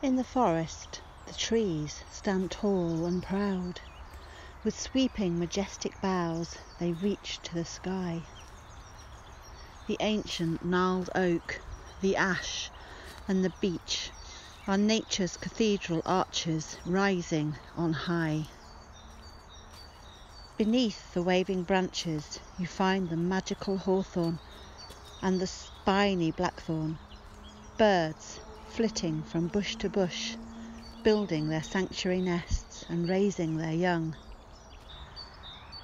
In the forest, the trees stand tall and proud. With sweeping, majestic boughs, they reach to the sky. The ancient gnarled oak, the ash, and the beech are nature's cathedral arches rising on high. Beneath the waving branches, you find the magical hawthorn and the spiny blackthorn, birds flitting from bush to bush, building their sanctuary nests and raising their young.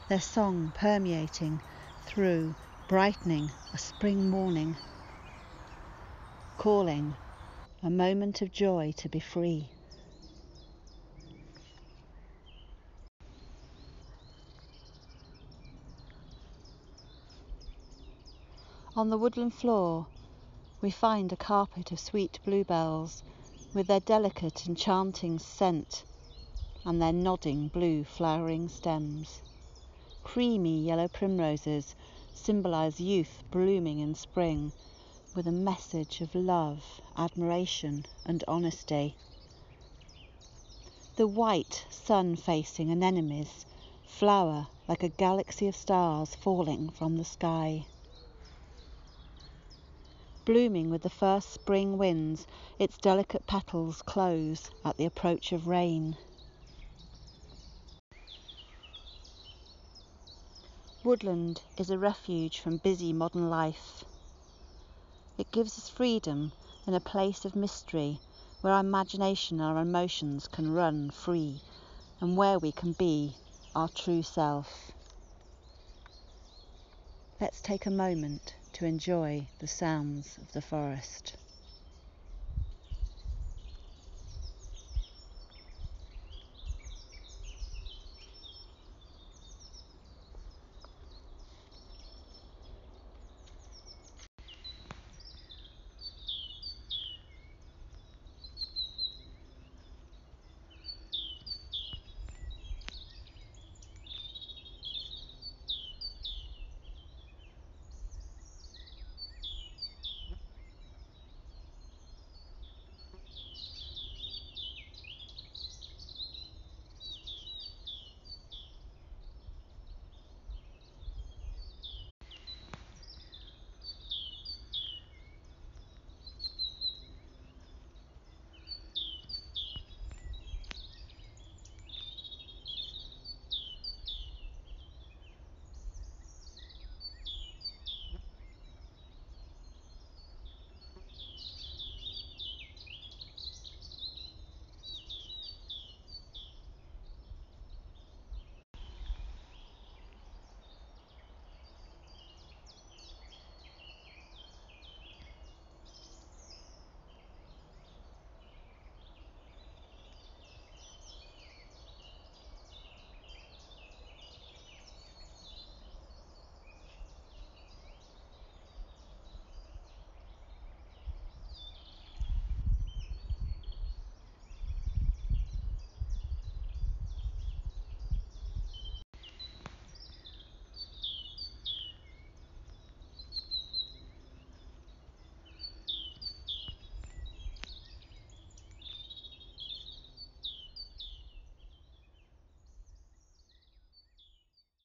Their song permeating through, brightening a spring morning, calling a moment of joy to be free. On the woodland floor, we find a carpet of sweet bluebells with their delicate enchanting scent and their nodding blue flowering stems. Creamy yellow primroses symbolize youth blooming in spring with a message of love, admiration, and honesty. The white sun facing anemones flower like a galaxy of stars falling from the sky. Blooming with the first spring winds, its delicate petals close at the approach of rain. Woodland is a refuge from busy modern life. It gives us freedom in a place of mystery where our imagination and our emotions can run free and where we can be our true self. Let's take a moment to enjoy the sounds of the forest.